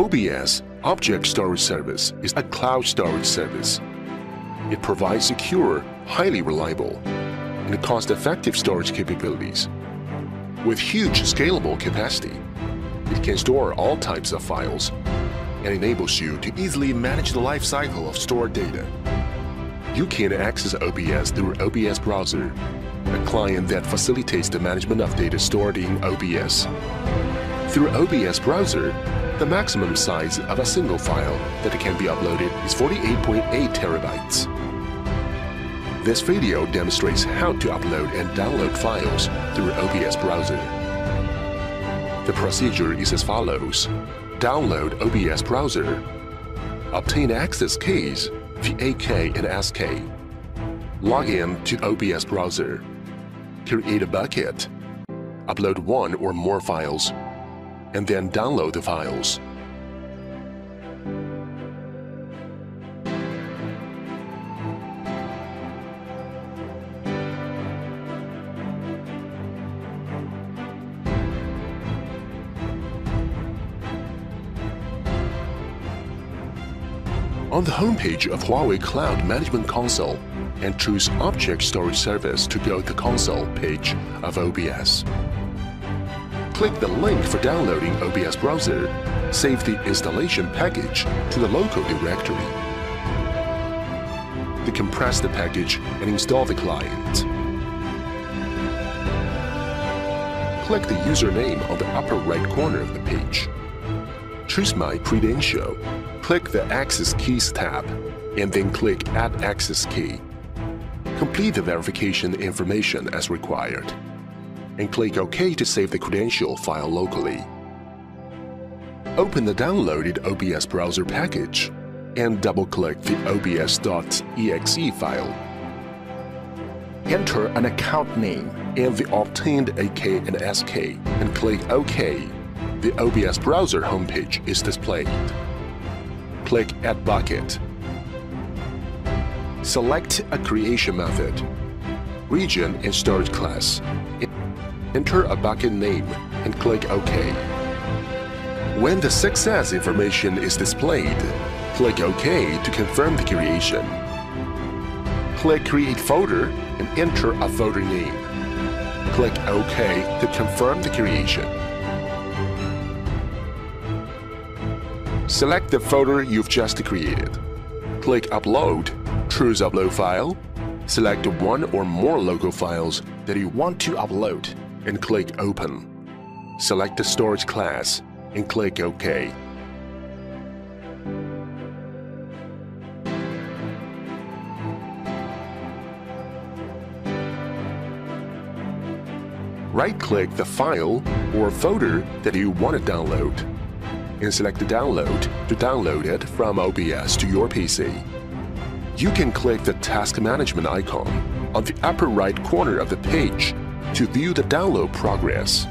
OBS Object Storage Service is a cloud storage service. It provides secure, highly reliable, and cost-effective storage capabilities. With huge scalable capacity, it can store all types of files and enables you to easily manage the life cycle of stored data. You can access OBS through OBS Browser, a client that facilitates the management of data stored in OBS. Through OBS Browser, the maximum size of a single file that can be uploaded is 48.8 terabytes. This video demonstrates how to upload and download files through OBS Browser. The procedure is as follows. Download OBS Browser. Obtain access keys the AK and SK. Log in to OBS Browser. Create a bucket. Upload one or more files, and then download the files. On the homepage of Huawei Cloud Management Console, and choose Object Storage Service to go to the console page of OBS. Click the link for downloading OBS Browser, save the installation package to the local directory. Decompress the package and install the client. Click the username on the upper right corner of the page. Choose My Credential click the Access Keys tab and then click Add Access Key. Complete the verification information as required and click OK to save the credential file locally. Open the downloaded OBS browser package and double-click the obs.exe file. Enter an account name and the obtained AK and SK and click OK. The OBS browser homepage is displayed click Add Bucket. Select a creation method, region and storage class. Enter a bucket name and click OK. When the success information is displayed, click OK to confirm the creation. Click Create Folder and enter a folder name. Click OK to confirm the creation. Select the folder you've just created. Click Upload, choose Upload File, select one or more local files that you want to upload, and click Open. Select the storage class and click OK. Right-click the file or folder that you want to download and select Download to download it from OBS to your PC. You can click the Task Management icon on the upper right corner of the page to view the download progress.